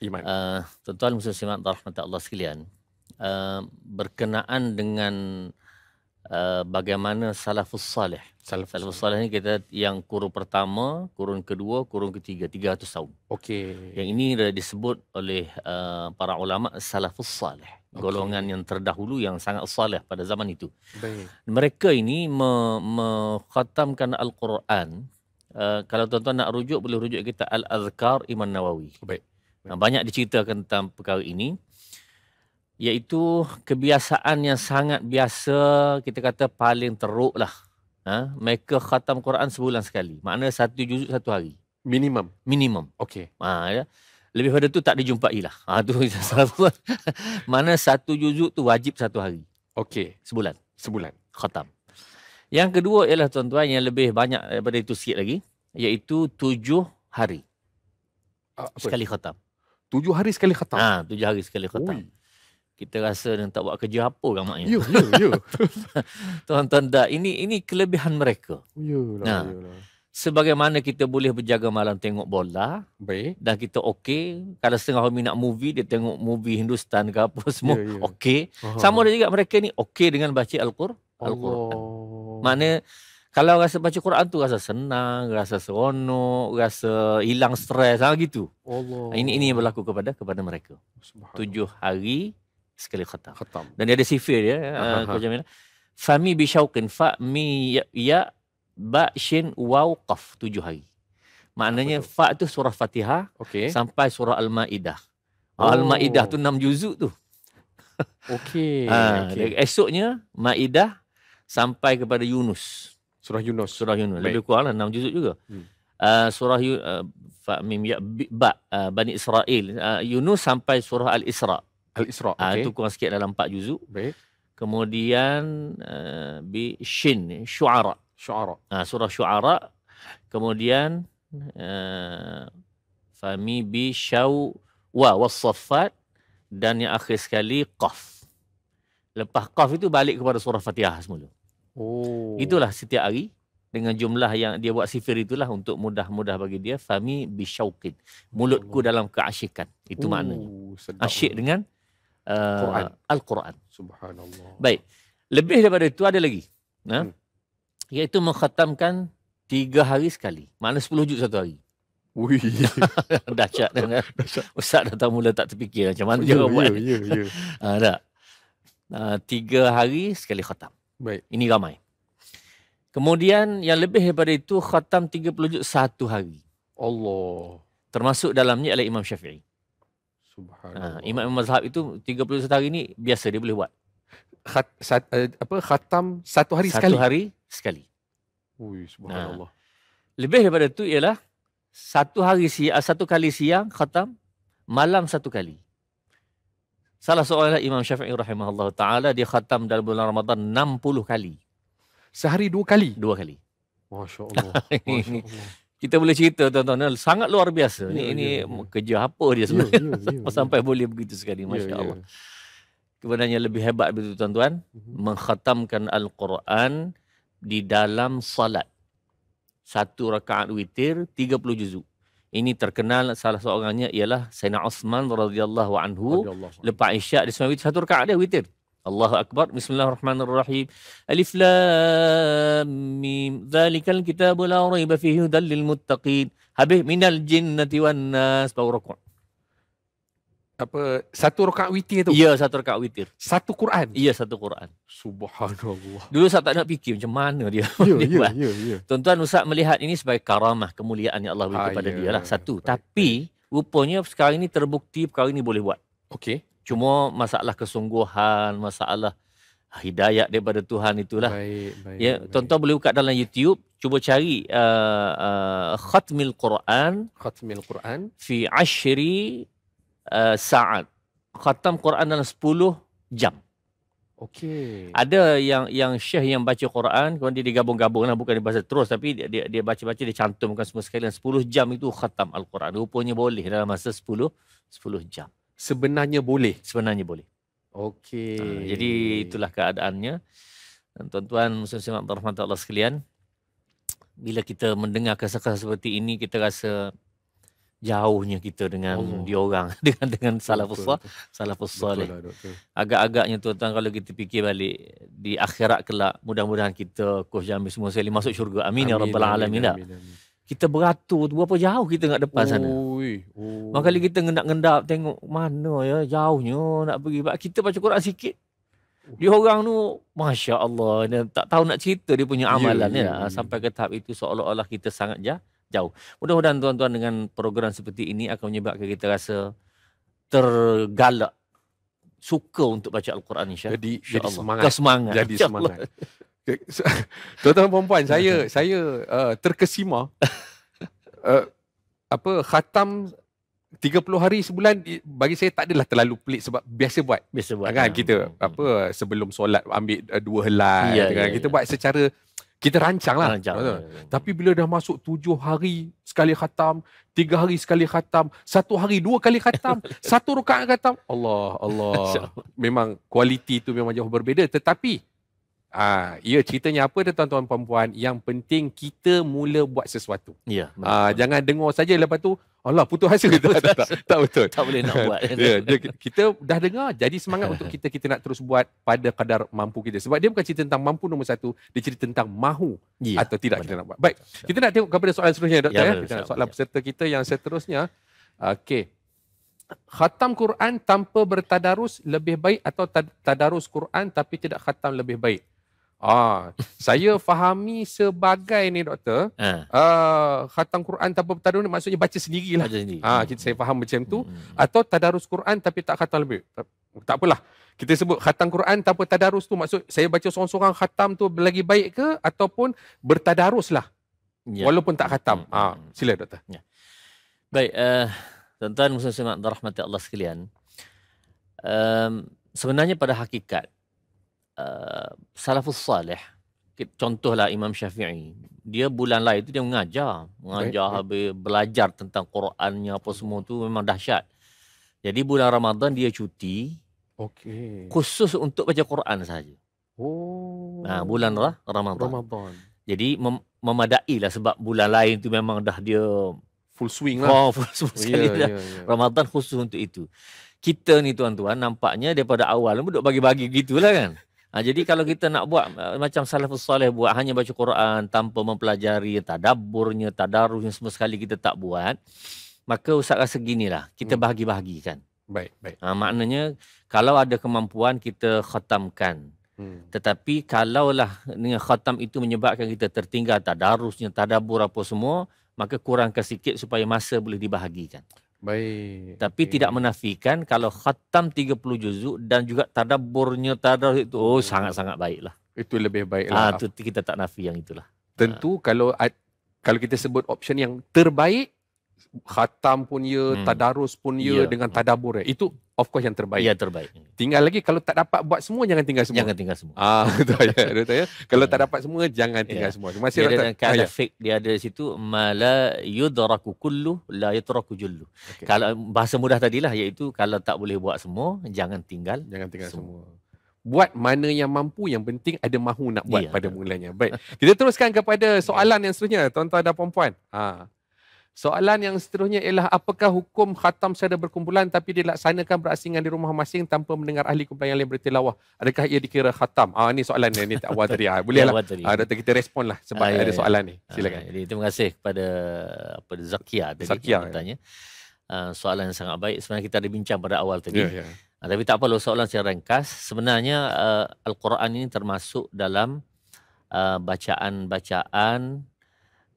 [SPEAKER 2] Iman.
[SPEAKER 1] Uh, tuan-tuan Muslim Simak Allah sekalian. Uh, berkenaan dengan uh, bagaimana salafus salih. Salafus, salafus salih ni kita yang kurun pertama, kurun kedua, kurun ketiga, 300 tahun.
[SPEAKER 2] Okey.
[SPEAKER 1] Yang ini disebut oleh uh, para ulama salafus salih. Golongan yang terdahulu yang sangat saleh pada zaman itu.
[SPEAKER 2] Baik.
[SPEAKER 1] Mereka ini me- mengkhatamkan Al-Quran. Uh, kalau tuan-tuan nak rujuk, boleh rujuk kita Al-Azkar Imam Nawawi.
[SPEAKER 2] Baik.
[SPEAKER 1] Nah, banyak diceritakan tentang perkara ini. Iaitu kebiasaan yang sangat biasa, kita kata paling teruk lah. Ha? Mereka khatam Quran sebulan sekali. Maknanya satu juzuk satu hari.
[SPEAKER 2] Minimum.
[SPEAKER 1] Minimum.
[SPEAKER 2] Okey.
[SPEAKER 1] Ha, ya. Lebih pada tu tak dijumpai lah. Ha, tu. Mana satu juzuk tu wajib satu hari.
[SPEAKER 2] Okey.
[SPEAKER 1] Sebulan.
[SPEAKER 2] Sebulan.
[SPEAKER 1] Khatam. Yang kedua ialah tuan-tuan yang lebih banyak daripada itu sikit lagi. Iaitu tujuh hari.
[SPEAKER 2] Ah, Apa?
[SPEAKER 1] Sekali khatam.
[SPEAKER 2] Tujuh hari sekali khatam.
[SPEAKER 1] Ha, tujuh hari sekali khatam.
[SPEAKER 2] Ui.
[SPEAKER 1] Kita rasa dia tak buat kerja apa kan maknya.
[SPEAKER 2] Ya, ya, ya.
[SPEAKER 1] Tuan-tuan dah, ini ini kelebihan mereka.
[SPEAKER 2] Yalah,
[SPEAKER 1] Nah.
[SPEAKER 2] yalah.
[SPEAKER 1] Sebagaimana kita boleh berjaga malam tengok bola
[SPEAKER 2] Baik.
[SPEAKER 1] dan kita okey. Kalau setengah orang nak movie, dia tengok movie Hindustan ke apa semua.
[SPEAKER 2] Ya, ya.
[SPEAKER 1] Okey.
[SPEAKER 2] Aha.
[SPEAKER 1] Sama ada juga mereka ni okey dengan baca Al-Qur. Al-Quran.
[SPEAKER 2] Allah.
[SPEAKER 1] Mana kalau rasa baca Quran tu rasa senang, rasa seronok, rasa hilang stres, ha gitu.
[SPEAKER 2] Allah.
[SPEAKER 1] Ini ini yang berlaku kepada kepada mereka. Tujuh hari sekali khatam.
[SPEAKER 2] khatam.
[SPEAKER 1] Dan dia ada sifir dia,
[SPEAKER 2] Aha.
[SPEAKER 1] uh, Kau Jamila. Fami bi syauqin fa mi ya, ya ba shin waw qaf tujuh hari. Maknanya fa tu surah Fatihah
[SPEAKER 2] Okey.
[SPEAKER 1] sampai surah Al-Maidah.
[SPEAKER 2] Oh.
[SPEAKER 1] Al-Maidah tu enam juzuk tu.
[SPEAKER 2] Okey.
[SPEAKER 1] Ha,
[SPEAKER 2] okey.
[SPEAKER 1] esoknya Maidah sampai kepada Yunus.
[SPEAKER 2] Surah Yunus.
[SPEAKER 1] Surah Yunus.
[SPEAKER 2] Baik.
[SPEAKER 1] Lebih kurang lah 6 juzuk juga.
[SPEAKER 2] Hmm.
[SPEAKER 1] Uh, surah uh, Fa Mim Ya Ba uh, Bani Israel. Uh, Yunus sampai surah Al-Isra.
[SPEAKER 2] Al-Isra.
[SPEAKER 1] Uh,
[SPEAKER 2] Okey.
[SPEAKER 1] itu kurang sikit dalam 4 juzuk.
[SPEAKER 2] Baik.
[SPEAKER 1] Kemudian uh, bi Shin Syuara.
[SPEAKER 2] Syuara.
[SPEAKER 1] Uh, surah Syuara. Kemudian uh, Fami bi Syaw wa Wasaffat dan yang akhir sekali Qaf. Lepas Qaf itu balik kepada surah Fatihah semula.
[SPEAKER 2] Oh.
[SPEAKER 1] Itulah setiap hari dengan jumlah yang dia buat sifir itulah untuk mudah-mudah bagi dia fami bisyauqin. Mulutku dalam keasyikan. Itu maknanya.
[SPEAKER 2] Oh, sedap.
[SPEAKER 1] Asyik dengan uh,
[SPEAKER 2] Quran.
[SPEAKER 1] Al-Quran.
[SPEAKER 2] Subhanallah.
[SPEAKER 1] Baik. Lebih daripada itu ada lagi. Nah,
[SPEAKER 2] Hmm.
[SPEAKER 1] Iaitu mengkhatamkan tiga hari sekali. Makna 10 juz satu hari.
[SPEAKER 2] Ui.
[SPEAKER 1] Dahsyat kan? Ustaz dah tahu mula tak terfikir macam mana
[SPEAKER 2] ya,
[SPEAKER 1] dia buat.
[SPEAKER 2] ya, ya, ya.
[SPEAKER 1] Ha, tak? Uh, tiga hari sekali khatam.
[SPEAKER 2] Baik.
[SPEAKER 1] Ini ramai. Kemudian yang lebih daripada itu khatam 30 juz satu hari.
[SPEAKER 2] Allah.
[SPEAKER 1] Termasuk dalamnya adalah Imam Syafi'i.
[SPEAKER 2] Subhanallah.
[SPEAKER 1] Ha, Imam Mazhab itu 30 satu hari ni biasa dia boleh buat.
[SPEAKER 2] Khat, sat, uh, apa khatam satu hari
[SPEAKER 1] satu
[SPEAKER 2] sekali.
[SPEAKER 1] hari sekali.
[SPEAKER 2] Ui, subhanallah.
[SPEAKER 1] Lebih daripada itu ialah satu hari siang, satu kali siang khatam, malam satu kali. Salah seorang Imam Syafi'i rahimahullah taala dia khatam dalam bulan Ramadan 60 kali,
[SPEAKER 2] Sehari dua kali.
[SPEAKER 1] dua kali.
[SPEAKER 2] Masya Allah. Masya.
[SPEAKER 1] Kita boleh cerita tuan-tuan sangat luar biasa.
[SPEAKER 2] Ya,
[SPEAKER 1] Ini ini
[SPEAKER 2] ya, ya.
[SPEAKER 1] kerja apa dia
[SPEAKER 2] Ya,
[SPEAKER 1] sebenarnya
[SPEAKER 2] ya, ya, ya.
[SPEAKER 1] sampai boleh begitu sekali
[SPEAKER 2] Ya,
[SPEAKER 1] masya
[SPEAKER 2] ya.
[SPEAKER 1] Allah. Kemudian yang lebih hebat betul tuan-tuan,
[SPEAKER 2] Mhm.
[SPEAKER 1] mengkhatamkan Al-Quran di dalam salat. Satu rakaat witir, 30 juzuk. Ini terkenal salah seorangnya ialah Sayyidina Osman radhiyallahu anhu. Lepas Isyak dia sembahyang satu rakaat dia witir. Allahu Akbar. Bismillahirrahmanirrahim. Alif Lam Mim. Zalikal kitabu la raiba fihi hudal lil muttaqin. Habis minal jinnati wan nas baru rakaat.
[SPEAKER 2] Apa satu rakaat witir tu?
[SPEAKER 1] Ya, satu rakaat witir.
[SPEAKER 2] Satu Quran.
[SPEAKER 1] Ya, satu Quran.
[SPEAKER 2] Subhanallah.
[SPEAKER 1] Dulu saya tak nak fikir macam mana dia.
[SPEAKER 2] Ya,
[SPEAKER 1] dia
[SPEAKER 2] ya,
[SPEAKER 1] buat.
[SPEAKER 2] ya, ya.
[SPEAKER 1] Tuan-tuan Ustaz melihat ini sebagai karamah kemuliaan yang Allah beri
[SPEAKER 2] Ah,
[SPEAKER 1] kepada
[SPEAKER 2] ya.
[SPEAKER 1] dia lah. Satu.
[SPEAKER 2] Baik,
[SPEAKER 1] Tapi rupanya sekarang ini terbukti perkara ini boleh buat.
[SPEAKER 2] Okey.
[SPEAKER 1] Cuma masalah kesungguhan, masalah hidayat daripada Tuhan itulah.
[SPEAKER 2] Baik, baik.
[SPEAKER 1] Ya, tuan-tuan boleh buka dalam YouTube, cuba cari uh, uh, khatmil Quran
[SPEAKER 2] Khatmil Quran.
[SPEAKER 1] fi ashri uh, saat. Khatam Quran dalam 10 jam.
[SPEAKER 2] Okey.
[SPEAKER 1] Ada yang yang syekh yang baca Quran, kemudian dia digabung-gabung lah, bukan dia baca terus tapi dia dia, dia baca-baca dia cantumkan semua sekali 10 jam itu khatam Al-Quran. Rupanya boleh dalam masa 10 10 jam.
[SPEAKER 2] Sebenarnya boleh.
[SPEAKER 1] Sebenarnya boleh.
[SPEAKER 2] Okey.
[SPEAKER 1] Ha, jadi itulah keadaannya. Dan tuan-tuan muslim-muslim rahmat Allah sekalian, bila kita mendengar kisah-kisah seperti ini kita rasa jauhnya kita dengan
[SPEAKER 2] Allah.
[SPEAKER 1] diorang dengan dengan salafus
[SPEAKER 2] Betul,
[SPEAKER 1] salih, salafus salih.
[SPEAKER 2] Betul lah.
[SPEAKER 1] Agak-agaknya tuan-tuan kalau kita fikir balik di akhirat kelak mudah-mudahan kita Coach Jamil semua sekali masuk syurga. Amin, ya rabbal alamin.
[SPEAKER 2] amin, amin.
[SPEAKER 1] kita beratur tu berapa jauh kita nak depan sana.
[SPEAKER 2] Oi. Oh.
[SPEAKER 1] Maka kali kita ngendap-ngendap tengok mana ya jauhnya nak pergi. Kita baca Quran sikit. Dia orang tu Masya Allah dia Tak tahu nak cerita dia punya ya, amalan yeah, yeah, yeah. Sampai ke tahap itu seolah-olah kita sangat jauh Mudah-mudahan tuan-tuan dengan program seperti ini Akan menyebabkan kita rasa Tergalak Suka untuk baca Al-Quran insya
[SPEAKER 2] Jadi, jadi semangat
[SPEAKER 1] Kesemangat
[SPEAKER 2] Jadi semangat Tuan-tuan perempuan Saya saya uh, terkesima uh, Apa Khatam 30 hari sebulan bagi saya tak adalah terlalu pelik sebab biasa buat.
[SPEAKER 1] Biasa buat.
[SPEAKER 2] Kan ha. kita hmm. apa sebelum solat ambil uh, dua helai ya, kan. Ya, kita ya. buat secara kita rancang lah. Rancang, ya, ya. Tapi bila dah masuk tujuh hari sekali khatam, tiga hari sekali khatam, satu hari dua kali khatam, satu rakaat khatam. Allah, Allah. memang kualiti tu memang jauh berbeza. Tetapi, ah, ya ceritanya apa dia tuan-tuan perempuan, yang penting kita mula buat sesuatu.
[SPEAKER 1] Ya,
[SPEAKER 2] ah, jangan dengar saja lepas tu, Allah putus asa tak, tak, tak, tak betul.
[SPEAKER 1] tak boleh nak buat.
[SPEAKER 2] ya, dia, kita dah dengar jadi semangat untuk kita kita nak terus buat pada kadar mampu kita. Sebab dia bukan cerita tentang mampu nombor satu, dia cerita tentang mahu ya, atau tidak betul. kita nak buat. Baik, kita nak tengok kepada soalan seterusnya doktor ya. ya. Kita nak soalan ya. peserta kita yang seterusnya. Okey. Khatam Quran tanpa bertadarus lebih baik atau tadarus Quran tapi tidak khatam lebih baik? Ah, saya fahami sebagai ni doktor. Ha. Uh, khatam Quran tanpa tadarus maksudnya baca sendirilah. Baca sendiri. Ah, kita saya faham macam tu hmm. atau tadarus Quran tapi tak khatam lebih. Tak, tak apalah. Kita sebut khatam Quran tanpa tadarus tu maksud saya baca seorang-seorang khatam tu lagi baik ke ataupun bertadaruslah. Ya. Walaupun tak khatam. Hmm. Ah, sila doktor. Ya.
[SPEAKER 1] Baik, uh, tuan-tuan muslim-muslimat rahmati Allah sekalian. Um, sebenarnya pada hakikat uh, salafus salih. Contohlah Imam Syafi'i. Dia bulan lain tu dia mengajar. Mengajar baik, habis belajar tentang Qurannya apa semua tu memang dahsyat. Jadi bulan Ramadan dia cuti.
[SPEAKER 2] Okey.
[SPEAKER 1] Khusus untuk baca Quran saja
[SPEAKER 2] oh.
[SPEAKER 1] Nah bulan lah Ramadan.
[SPEAKER 2] Ramadan.
[SPEAKER 1] Jadi mem- memadai lah sebab bulan lain tu memang dah dia
[SPEAKER 2] full swing lah. Oh,
[SPEAKER 1] full swing sekali yeah, yeah, yeah. Ramadan khusus untuk itu. Kita ni tuan-tuan nampaknya daripada awal duduk bagi-bagi gitulah kan Ha, jadi kalau kita nak buat uh, macam salafus soleh buat hanya baca Quran tanpa mempelajari tadabburnya, tadarusnya semua sekali kita tak buat, maka ustaz rasa ginilah, kita hmm. bahagi-bahagikan.
[SPEAKER 2] Baik, baik.
[SPEAKER 1] Ha, maknanya kalau ada kemampuan kita khatamkan. Hmm. Tetapi kalaulah dengan khatam itu menyebabkan kita tertinggal tadarusnya, tadabbur apa semua, maka kurangkan sikit supaya masa boleh dibahagikan.
[SPEAKER 2] Baik.
[SPEAKER 1] Tapi okay. tidak menafikan kalau khatam 30 juzuk dan juga tadabburnya tadarus itu oh sangat-sangat baiklah.
[SPEAKER 2] Itu lebih baiklah.
[SPEAKER 1] Ah itu kita tak nafi yang itulah.
[SPEAKER 2] Tentu ha. kalau kalau kita sebut option yang terbaik khatam pun ya, hmm. tadarus pun ya, ya. dengan tadabbur ya. Itu of course yang terbaik.
[SPEAKER 1] Ya terbaik.
[SPEAKER 2] Tinggal lagi kalau tak dapat buat semua jangan tinggal semua.
[SPEAKER 1] Jangan tinggal semua.
[SPEAKER 2] Ah betul ya, betul ya. Kalau tak dapat semua jangan tinggal ya. semua.
[SPEAKER 1] Masih dia ada kata ah, ya. fake dia ada di situ mala yudraku kullu la yutraku jullu. Okay. Kalau bahasa mudah tadilah iaitu kalau tak boleh buat semua jangan tinggal
[SPEAKER 2] jangan tinggal semua. semua. Buat mana yang mampu yang penting ada mahu nak buat ya, pada mulanya. Baik. Kita teruskan kepada soalan yang seterusnya tuan-tuan dan puan-puan. Ha. Soalan yang seterusnya ialah apakah hukum khatam secara berkumpulan tapi dilaksanakan berasingan di rumah masing tanpa mendengar ahli kumpulan yang lain bertilawah? Adakah ia dikira khatam? Ah ini soalan ni, ni awal tadi. Ah, boleh lah. Ah, doktor kita respon lah sebab ah, ya, ada ya. soalan ni. Silakan. Ah,
[SPEAKER 1] jadi terima kasih kepada apa Zakia tadi Zakia, yang bertanya. Ya. Uh, soalan yang sangat baik. Sebenarnya kita ada bincang pada awal tadi. Ya, ya. Uh, tapi tak apa soalan secara ringkas. Sebenarnya uh, Al-Quran ini termasuk dalam uh, bacaan-bacaan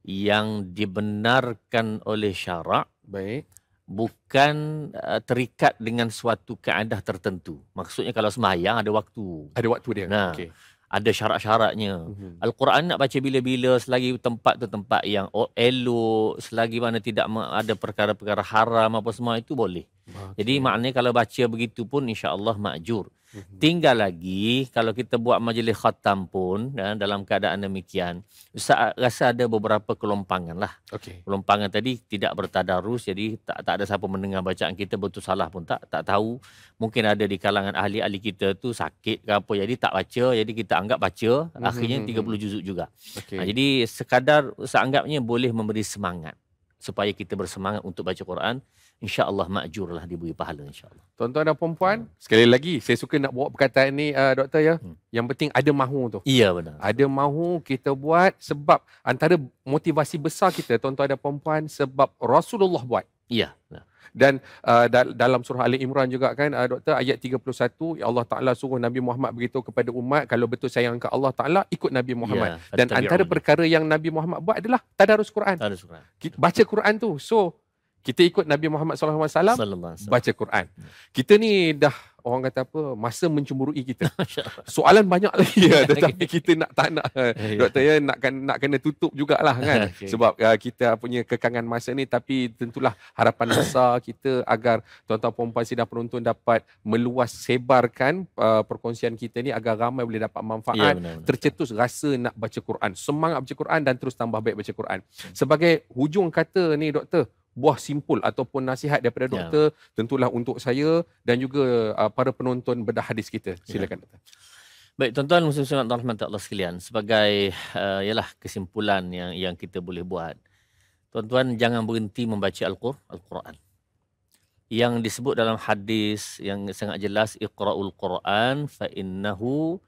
[SPEAKER 1] yang dibenarkan oleh syarak
[SPEAKER 2] baik.
[SPEAKER 1] bukan uh, terikat dengan suatu keadaan tertentu. Maksudnya kalau sembahyang ada waktu.
[SPEAKER 2] Ada waktu dia.
[SPEAKER 1] Nah okay. ada syarat-syaratnya. Mm-hmm. al-Quran nak baca bila-bila selagi tempat tu tempat yang elok selagi mana tidak ada perkara-perkara haram apa semua itu boleh. Okay. jadi maknanya kalau baca begitu pun insya-Allah makjur Mhm. Tinggal lagi kalau kita buat majlis khatam pun ya, dalam keadaan demikian, Ustaz rasa ada beberapa kelompangan lah.
[SPEAKER 2] Okay.
[SPEAKER 1] Kelompangan tadi tidak bertadarus jadi tak, tak ada siapa mendengar bacaan kita betul salah pun tak tak tahu. Mungkin ada di kalangan ahli-ahli kita tu sakit ke apa jadi tak baca jadi kita anggap baca mm-hmm. akhirnya 30 mhm, mhm. juzuk juga. Okay. Ha, jadi sekadar Ustaz anggapnya boleh memberi semangat supaya kita bersemangat untuk baca Quran insya-Allah makjurlah diberi pahala insya-Allah.
[SPEAKER 2] Tuan-tuan dan puan-puan, hmm. sekali lagi saya suka nak bawa perkataan ni uh, doktor ya. Hmm. Yang penting ada mahu tu.
[SPEAKER 1] Iya benar.
[SPEAKER 2] Ada mahu kita buat sebab antara motivasi besar kita tuan-tuan dan puan-puan sebab Rasulullah buat.
[SPEAKER 1] Iya.
[SPEAKER 2] Dan uh, dalam surah Ali Imran juga kan uh, doktor ayat 31 Allah Taala suruh Nabi Muhammad beritahu kepada umat kalau betul sayang ke Allah Taala ikut Nabi Muhammad. Ya, Dan antara perkara yang Nabi Muhammad buat adalah tadarus Quran. Tadarus Quran. Baca Quran tu. So kita ikut Nabi Muhammad SAW baca Quran. Kita ni dah orang kata apa masa mencemburui kita. Soalan banyak lagi ya tetapi kita nak tak nak ya, ya. doktor ya nak nak kena tutup jugalah kan okay. sebab uh, kita punya kekangan masa ni tapi tentulah harapan besar kita agar tuan-tuan puan-puan sidang penonton dapat meluas sebarkan uh, perkongsian kita ni agar ramai boleh dapat manfaat ya, benar, benar. tercetus rasa nak baca Quran semangat baca Quran dan terus tambah baik baca Quran hmm. sebagai hujung kata ni doktor buah simpul ataupun nasihat daripada ya. doktor ya. tentulah untuk saya dan juga uh, para penonton bedah hadis kita. Ya. Silakan doktor.
[SPEAKER 1] Baik tuan-tuan dan rahmat Allah sekalian sebagai uh, ialah kesimpulan yang yang kita boleh buat. Tuan-tuan jangan berhenti membaca Al-Quran. Yang disebut dalam hadis yang sangat jelas iqra'ul Quran fa innahu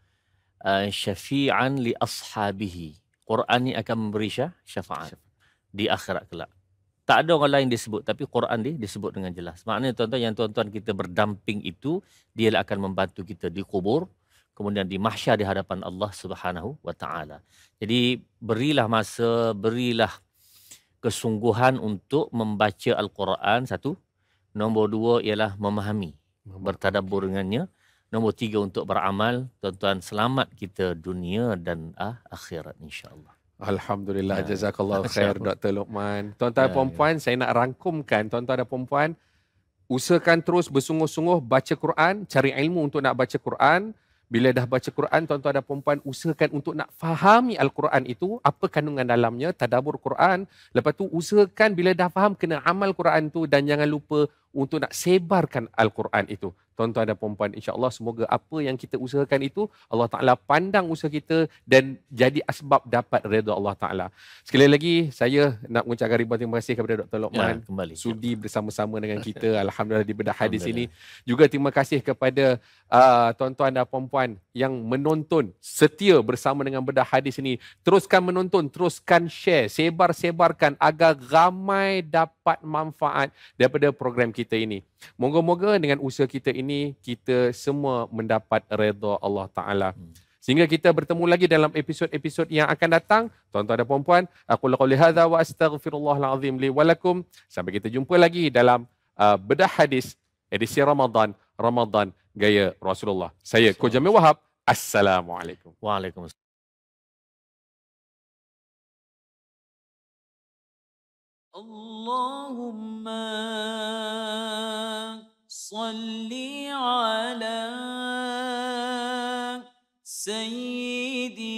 [SPEAKER 1] uh, syafi'an li ashabihi. Quran ni akan memberi syafaat di akhirat kelak tak ada orang lain disebut tapi Quran dia disebut dengan jelas. Maknanya tuan-tuan yang tuan-tuan kita berdamping itu dia akan membantu kita di kubur kemudian di mahsyar di hadapan Allah Subhanahu wa taala. Jadi berilah masa, berilah kesungguhan untuk membaca Al-Quran satu. Nombor dua ialah memahami, bertadabbur dengannya. Nombor tiga untuk beramal. Tuan-tuan selamat kita dunia dan ah, akhirat insya-Allah.
[SPEAKER 2] Alhamdulillah ya. jazakallah khair Dr. Luqman. Tuan-tuan dan ya, puan-puan, ya. saya nak rangkumkan tuan-tuan dan puan-puan usahakan terus bersungguh-sungguh baca Quran, cari ilmu untuk nak baca Quran. Bila dah baca Quran, tuan-tuan dan puan-puan usahakan untuk nak fahami Al-Quran itu, apa kandungan dalamnya, tadabur Quran. Lepas tu usahakan bila dah faham kena amal Quran tu dan jangan lupa untuk nak sebarkan Al-Quran itu tuan-tuan dan puan-puan insya-Allah semoga apa yang kita usahakan itu Allah Taala pandang usaha kita dan jadi asbab dapat redha Allah Taala. Sekali lagi saya nak mengucapkan ribuan terima kasih kepada Dr. Lokman ya, kembali. sudi bersama-sama dengan kita alhamdulillah di bedah hadis ini. Juga terima kasih kepada uh, tuan-tuan dan puan-puan yang menonton setia bersama dengan bedah hadis ini. Teruskan menonton, teruskan share, sebar-sebarkan agar ramai dapat manfaat daripada program kita ini. Moga-moga dengan usaha kita ini kita semua mendapat redha Allah Taala. Hmm. Sehingga kita bertemu lagi dalam episod-episod yang akan datang. Tuan-tuan dan puan-puan, aku lakukan hadza wa astaghfirullahal azim li wa lakum. Sampai kita jumpa lagi dalam uh, bedah hadis edisi Ramadan, Ramadan gaya Rasulullah. Saya Ko Jamil Wahab. Assalamualaikum.
[SPEAKER 1] Waalaikumsalam. اللهم صل على سيدنا